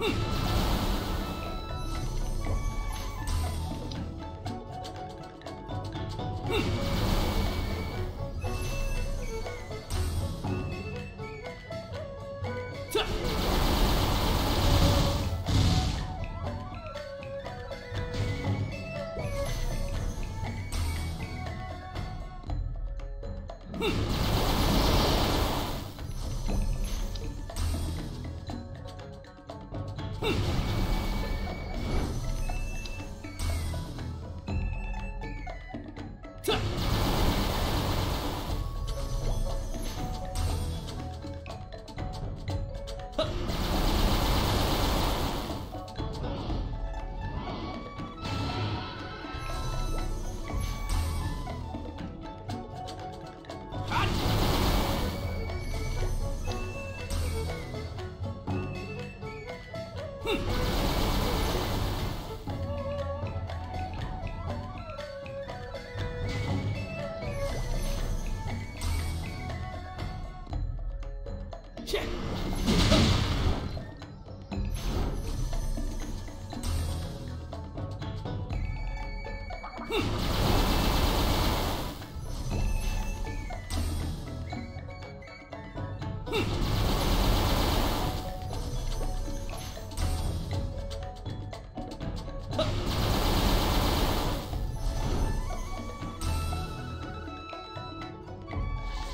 哼 Hmm.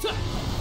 对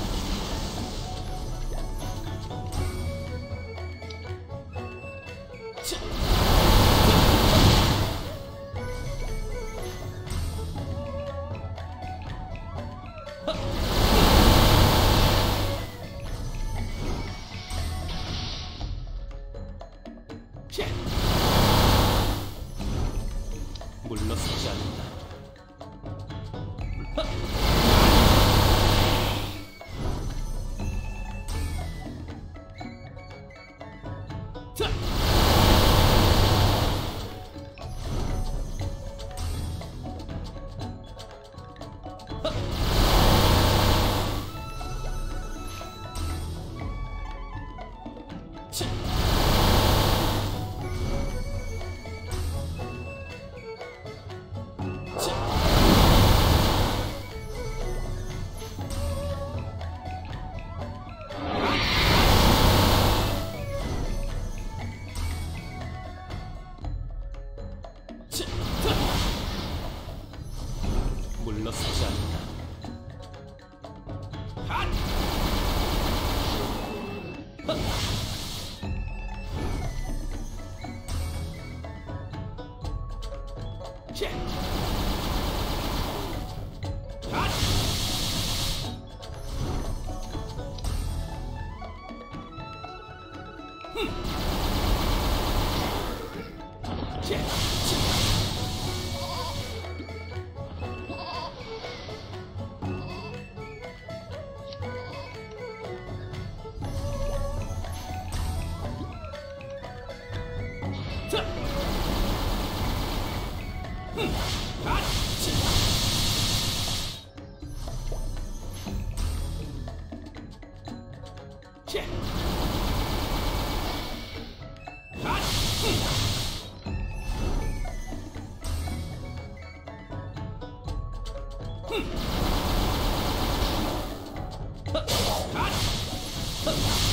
Huh.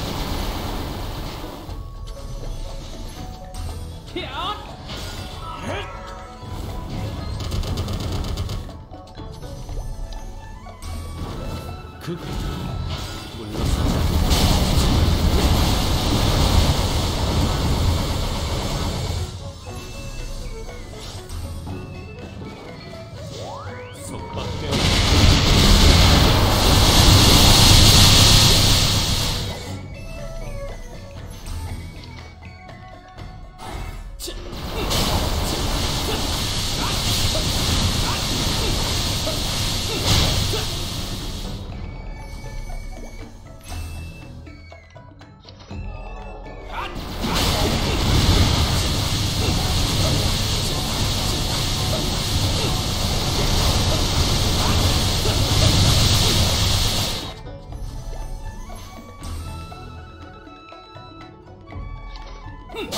フッ。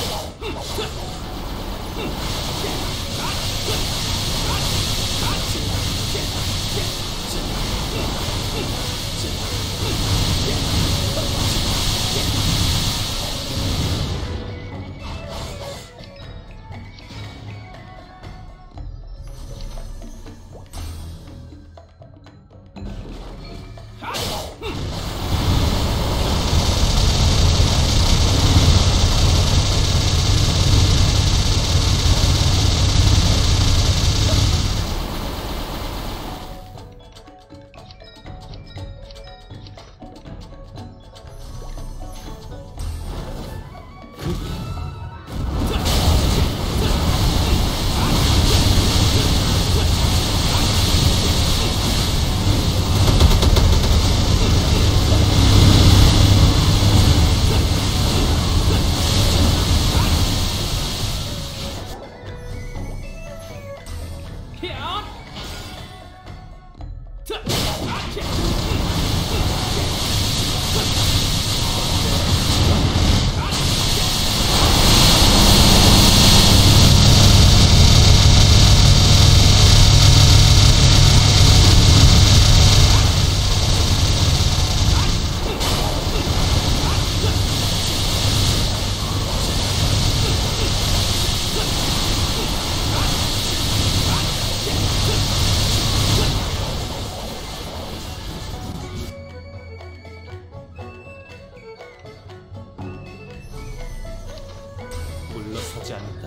家里。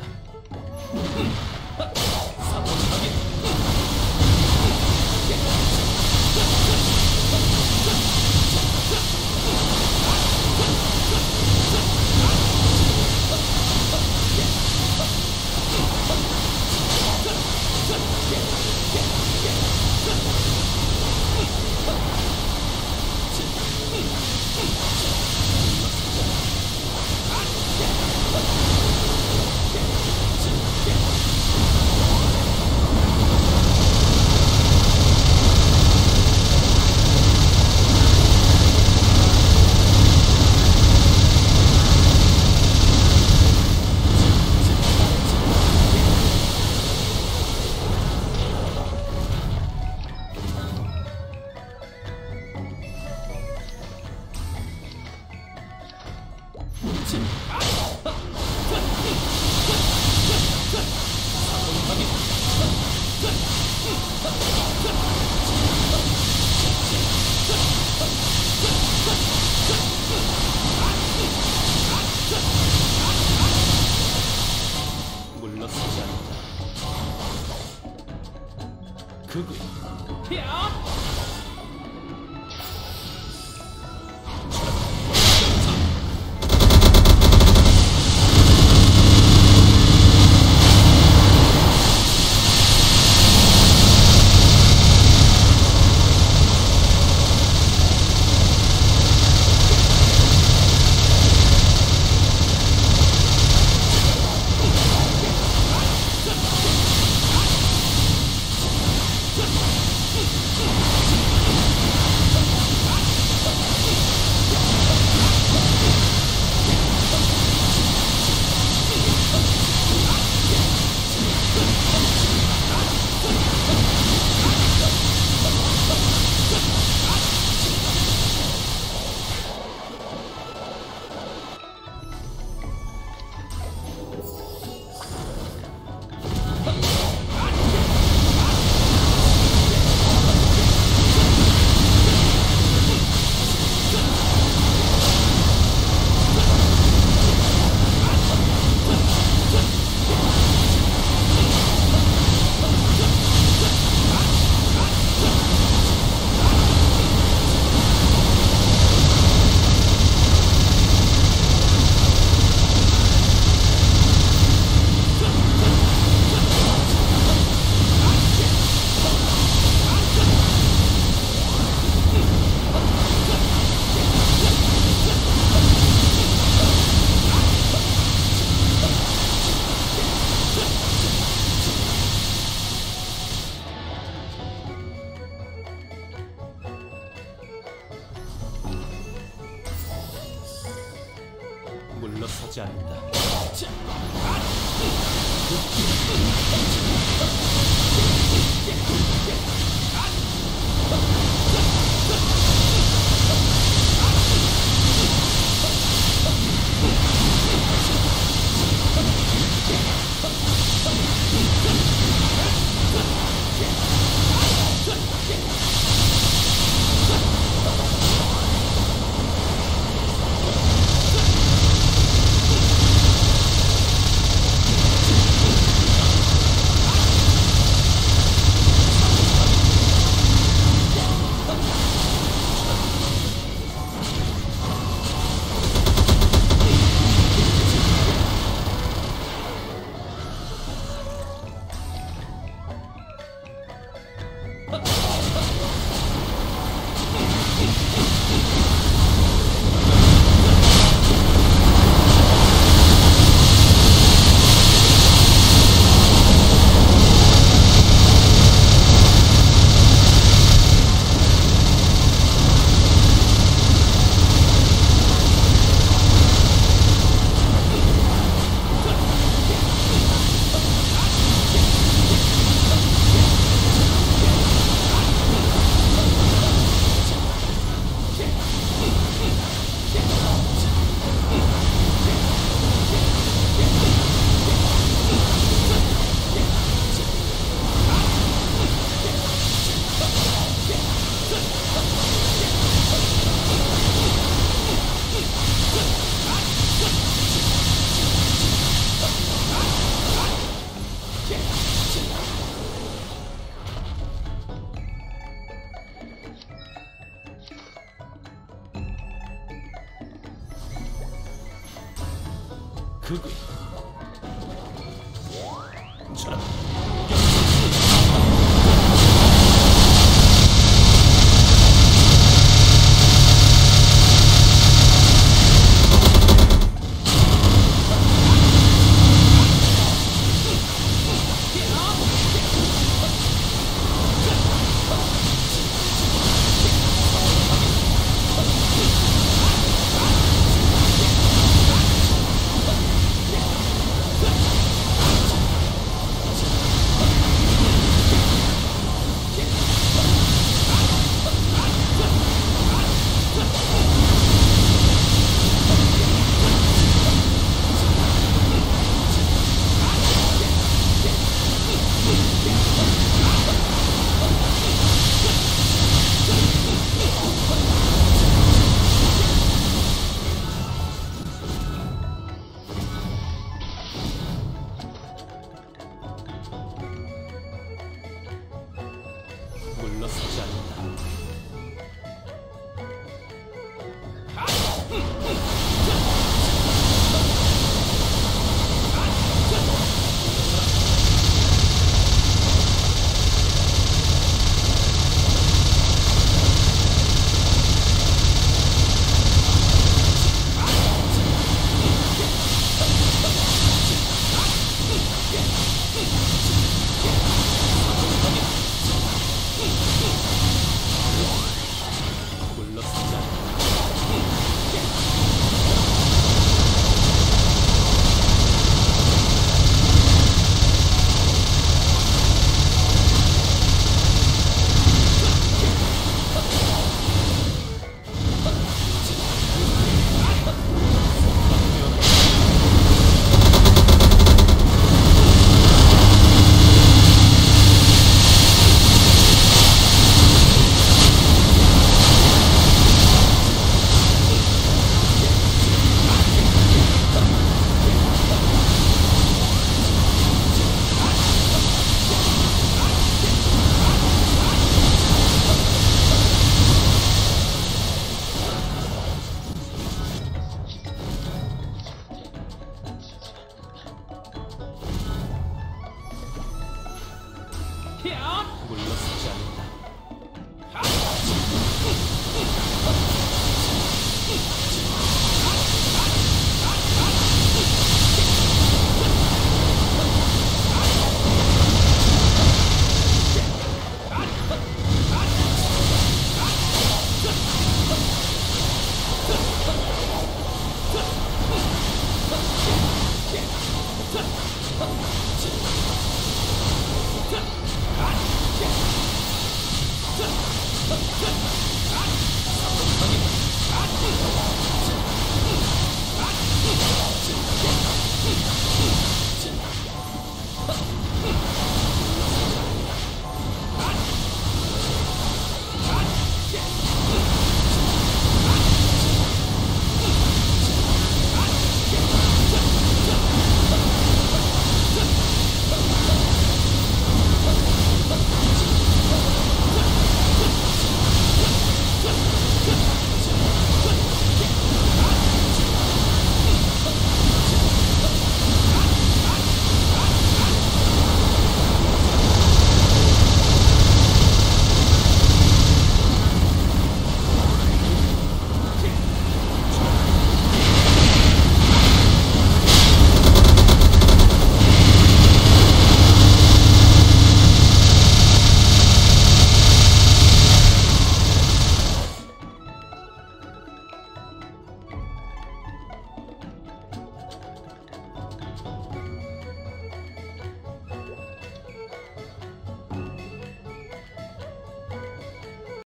Who?